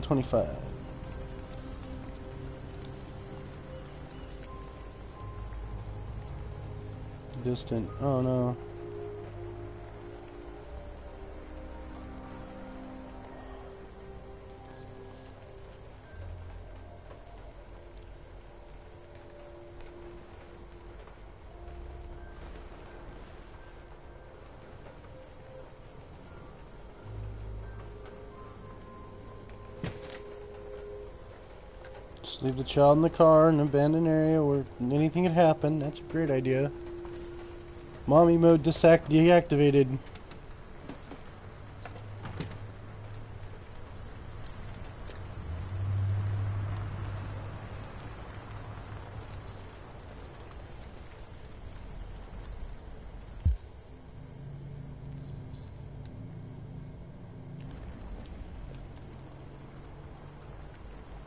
1025. Distant. Oh no. The child in the car in an abandoned area where anything could happen. That's a great idea. Mommy mode deactivated.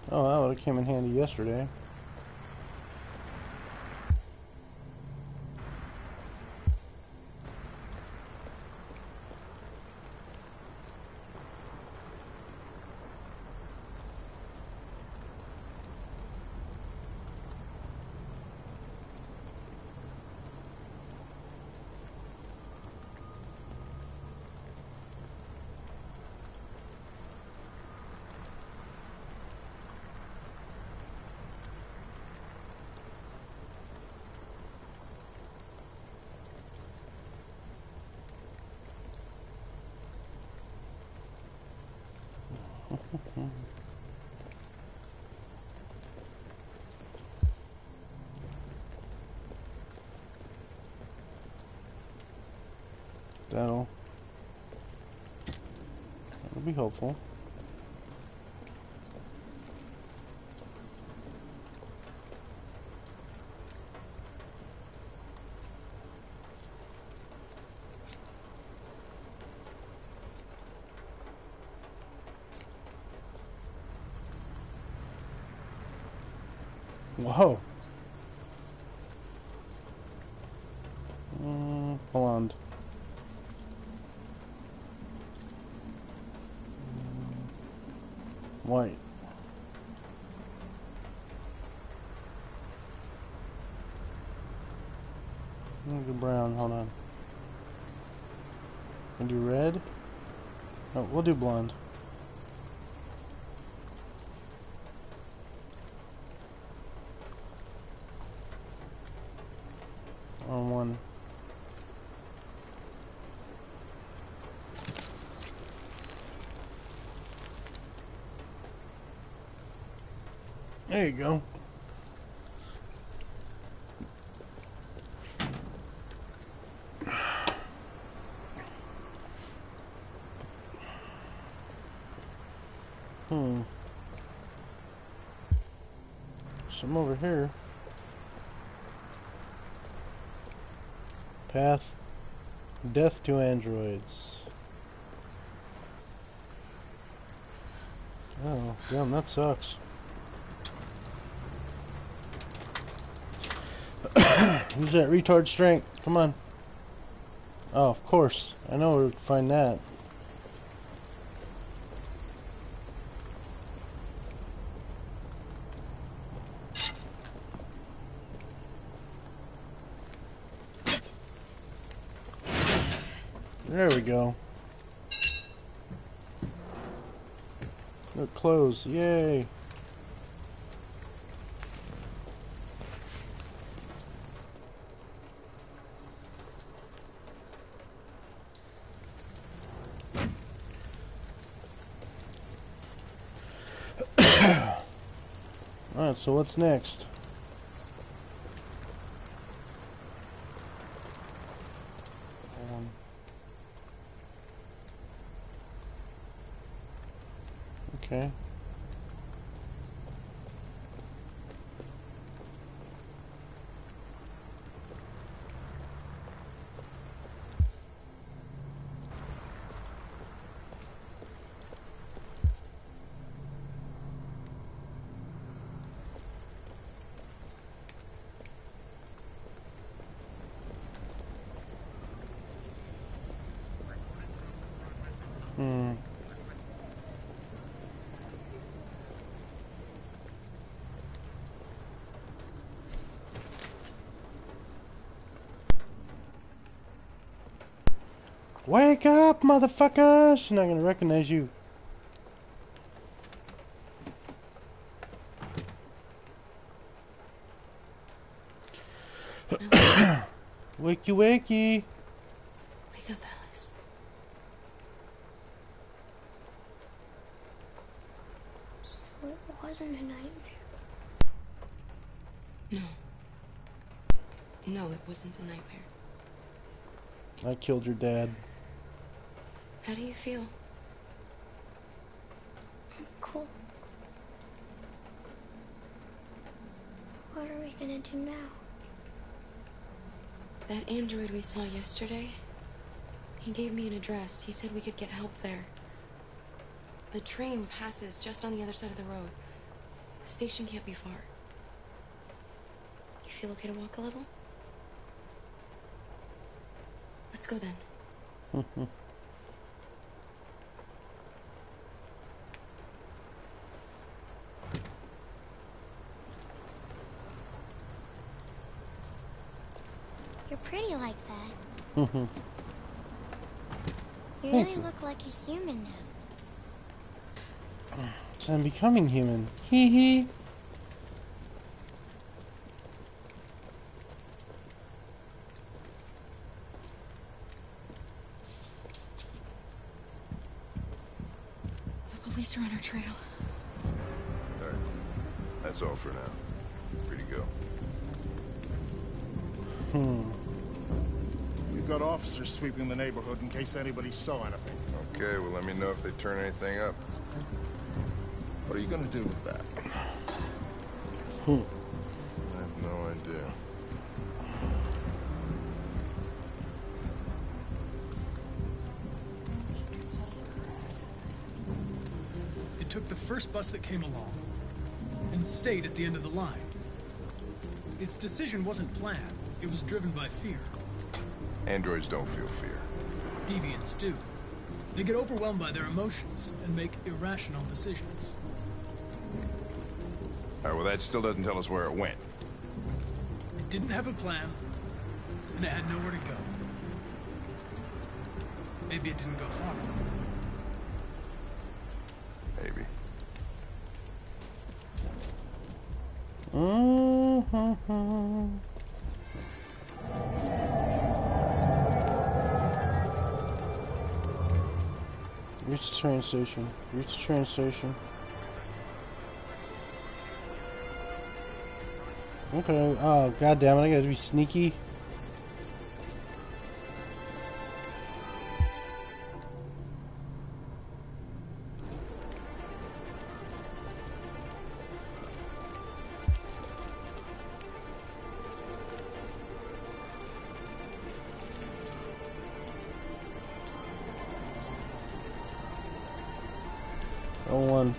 Oh, that would have came in handy yesterday. That'll that'll be helpful. Whoa. Mm, blonde. White. Look at brown, hold on. Can do red? Oh, we'll do blonde. On one. There you go. Hmm. Some over here. Path. Death to androids. Oh, damn, that sucks. Who's that retard strength? Come on. Oh, of course. I know where to find that. There we go. Look, close. Yay. So what's next? Um, okay. Hmm. Wake up, motherfucker! She's not gonna recognize you. wakey wakey! Wake up, wasn't a nightmare. No. No, it wasn't a nightmare. I killed your dad. How do you feel? I'm cold. What are we gonna do now? That android we saw yesterday, he gave me an address. He said we could get help there. The train passes just on the other side of the road. The station can't be far. You feel okay to walk a little? Let's go then. You're pretty like that. You really look like a human now. So I'm becoming human. Hee hee. The police are on our trail. All right. That's all for now. Free to go. Hmm. We've got officers sweeping the neighborhood in case anybody saw anything. Okay, well, let me know if they turn anything up. What are you gonna do with that? Hmm. I have no idea. It took the first bus that came along and stayed at the end of the line. Its decision wasn't planned, it was driven by fear. Androids don't feel fear. Deviants do. They get overwhelmed by their emotions and make irrational decisions. All right, well, that still doesn't tell us where it went. It didn't have a plan, and it had nowhere to go. Maybe it didn't go far. Maybe. Reach the train station. Reach the train station. Okay. Oh, god damn it! I gotta be sneaky. Oh one.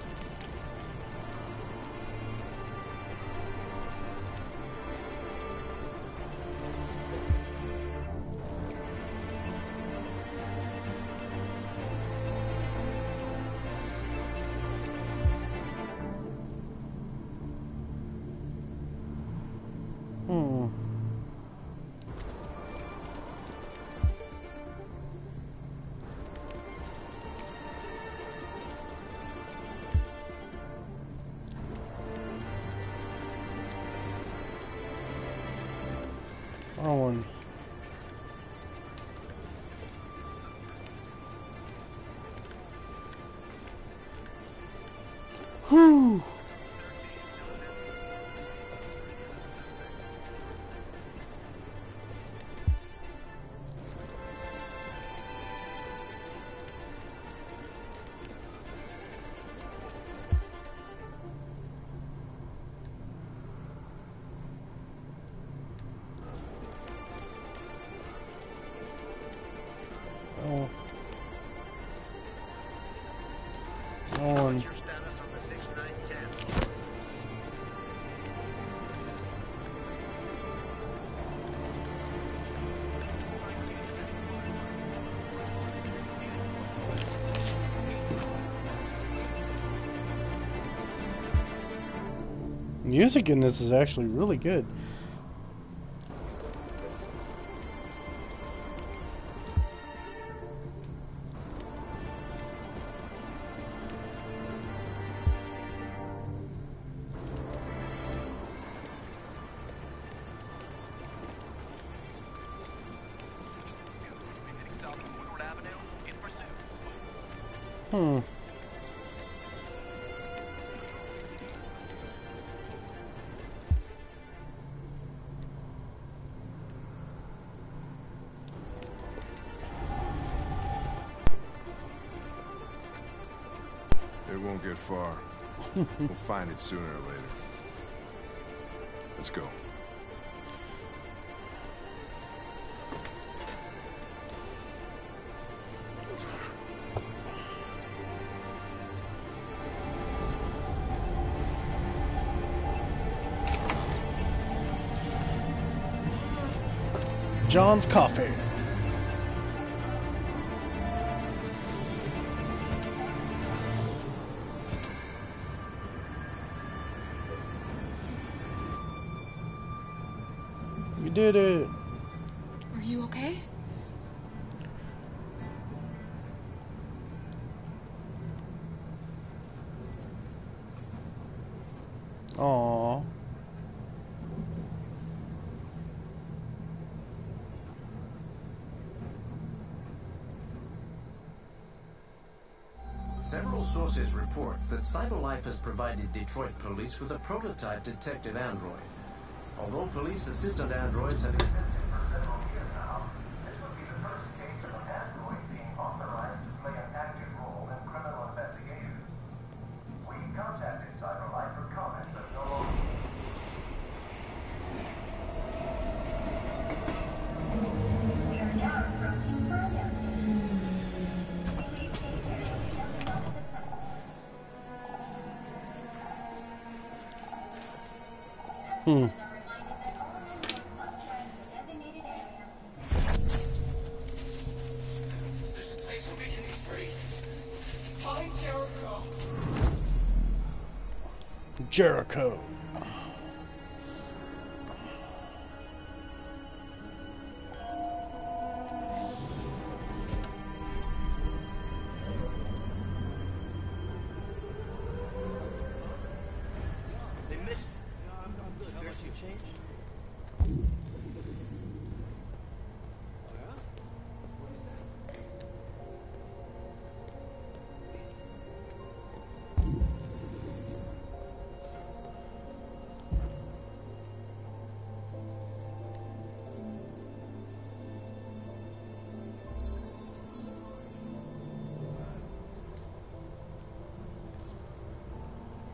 Oh one. Music in this is actually really good. We'll find it sooner or later. Let's go. John's Coffee. Did it. Are you okay? Aww. Several sources report that CyberLife has provided Detroit police with a prototype detective android. Although police assistant androids have existed Code.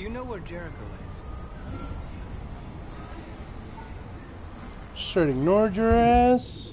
you know where Jericho is? Straight ignored your ass.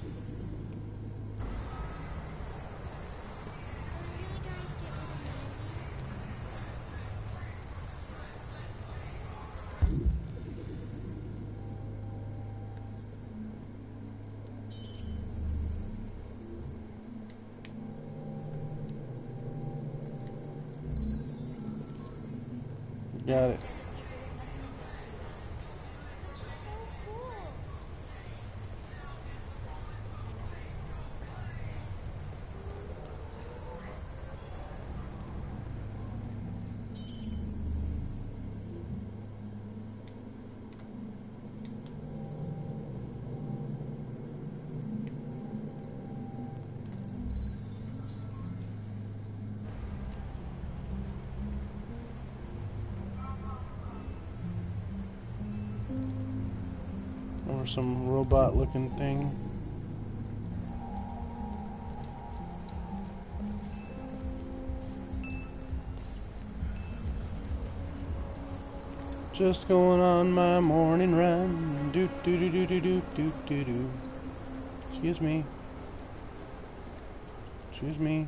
Some robot looking thing. Just going on my morning run. Do do do do do do do do do. Excuse me. Excuse me.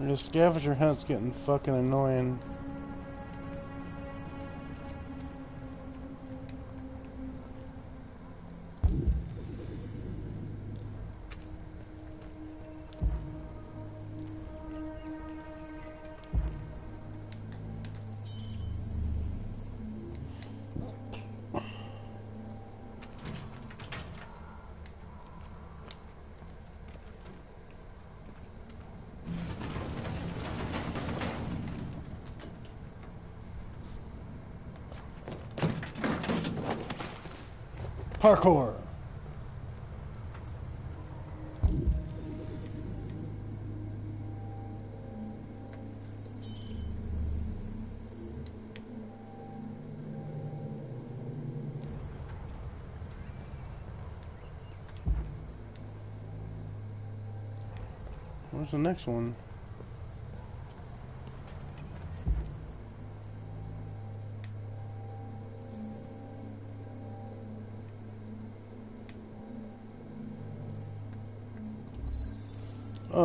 The scavenger hunt's getting fucking annoying. Parkour. Where's the next one?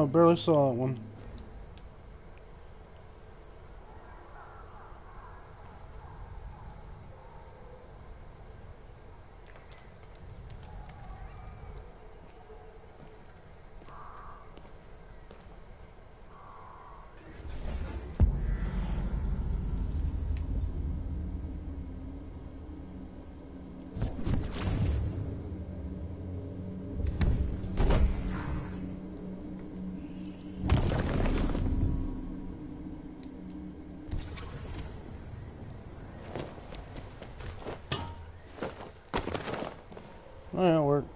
Oh, barely saw that one. Yeah, it worked.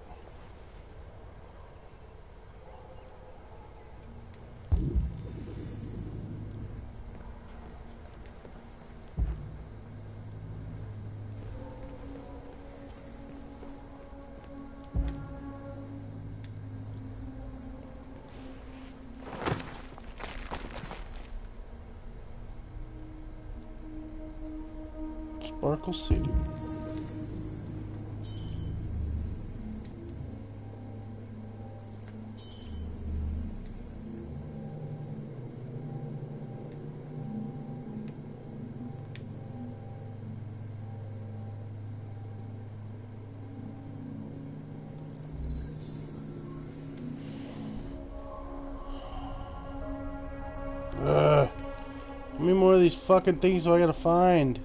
Sparkle City. Ugh. How many more of these fucking things do I gotta find?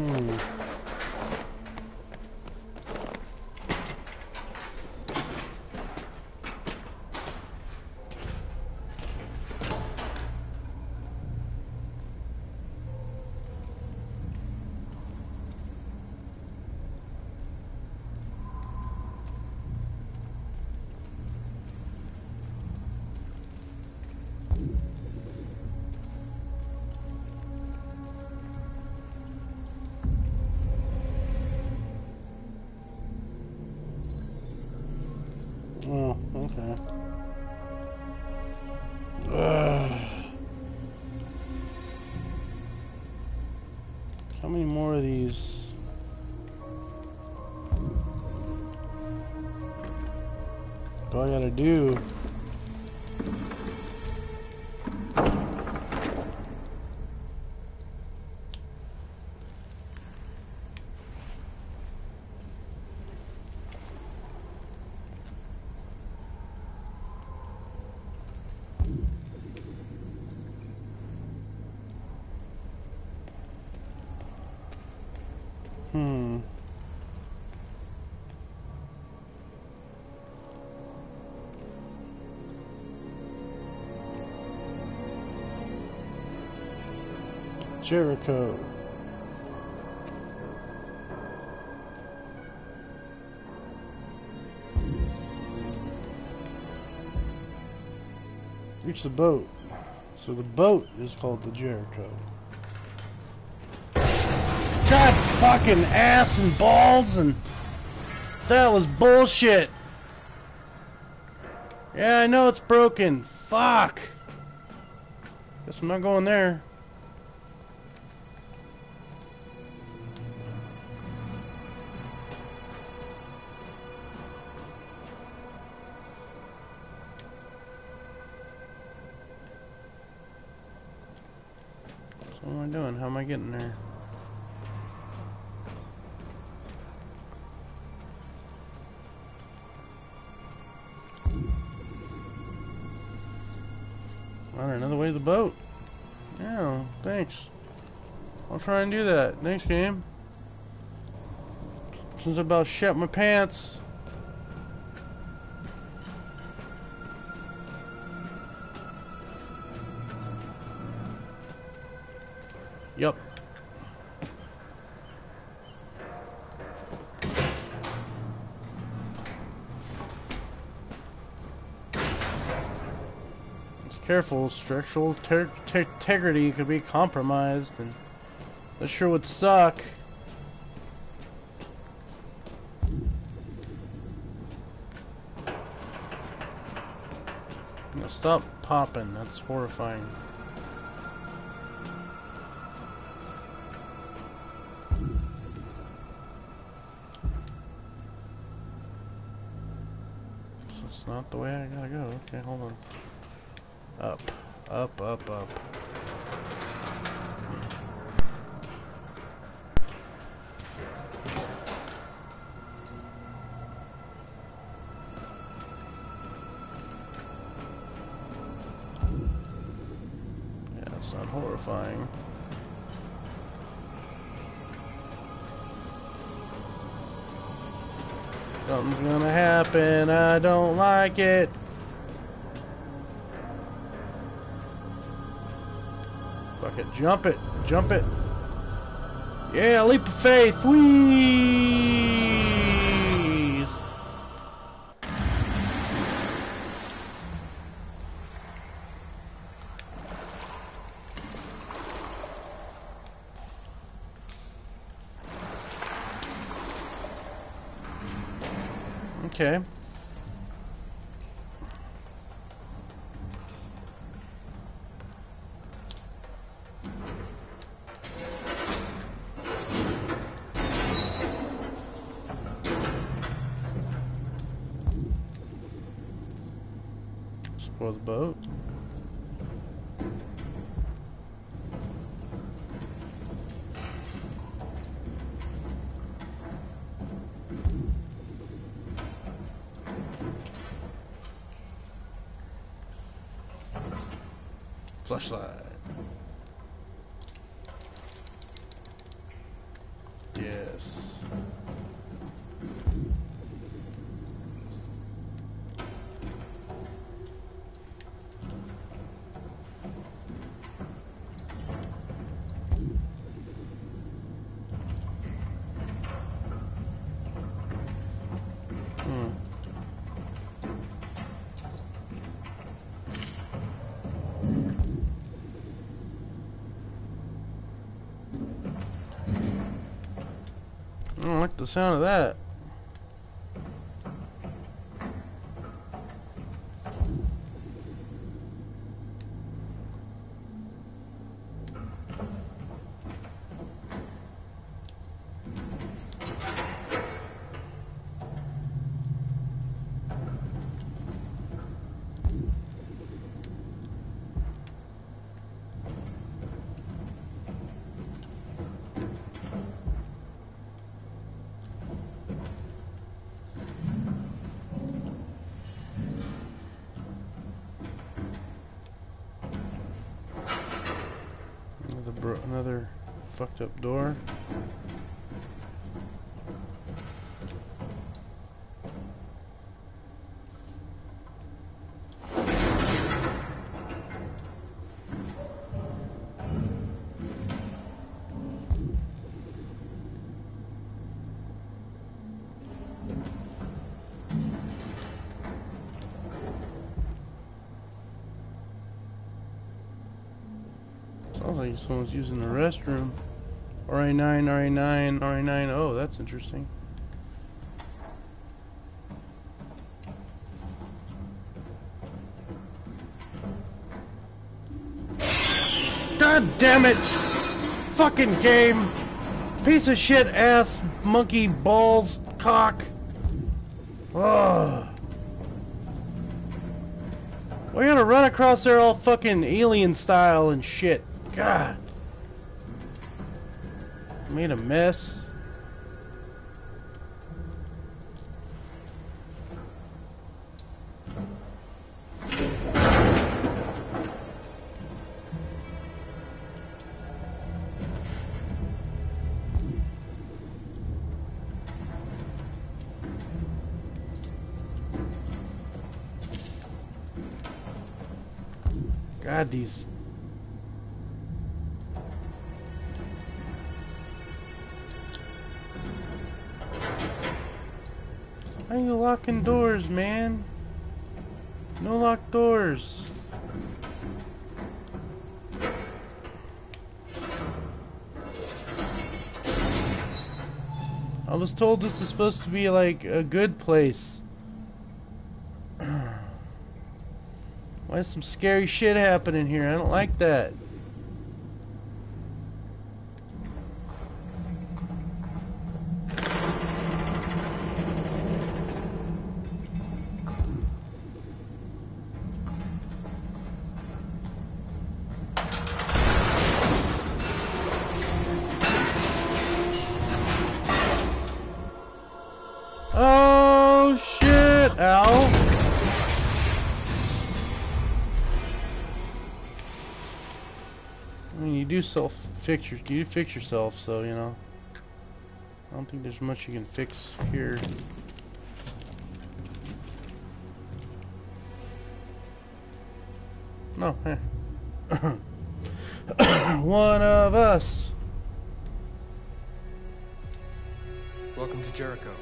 Hmm. All I gotta do. Jericho. Reach the boat. So the boat is called the Jericho. God fucking ass and balls and that was bullshit. Yeah, I know it's broken. Fuck. Guess I'm not going there. Doing? How am I getting there? Alright, another way to the boat. Yeah, thanks. I'll try and do that. Thanks, game. Since I about shit my pants. Yep. Just careful, structural integrity could be compromised, and that sure would suck. Stop popping, that's horrifying. Okay, hold on. Up, up, up, up. Yeah, it's not horrifying. Something's gonna happen, I don't like it. Jump it, jump it. Yeah, leap of faith, whee! Spoil the boat. Flashlight. The sound of that. Up door. Someone's using the restroom. RA9, RA9, RA9. Oh, that's interesting. God damn it! Fucking game! Piece of shit ass monkey balls cock. Ugh. We gotta run across there all fucking alien style and shit. God. Made a mess. God, these. Locking doors, man? No locked doors. I was told this is supposed to be like a good place. Why is some scary shit happening here? I don't like that. You fix your, you fix yourself, so you know. I don't think there's much you can fix here. No, eh. One of us. Welcome to Jericho.